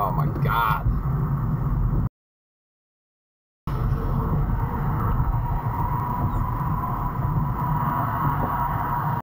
Oh my god.